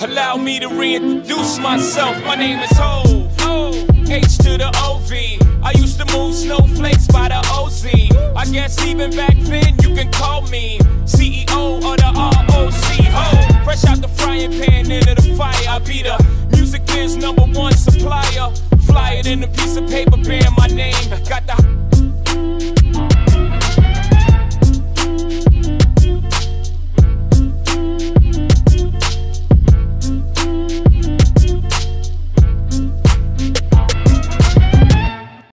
Allow me to reintroduce myself. My name is Hove. H to the OV. I used to move snowflakes by the OZ. I guess even back then you can call me CEO of the ROC. Ho, fresh out the frying pan into the fire. I be the music biz number one supplier. Fly it in a piece of paper bearing my name.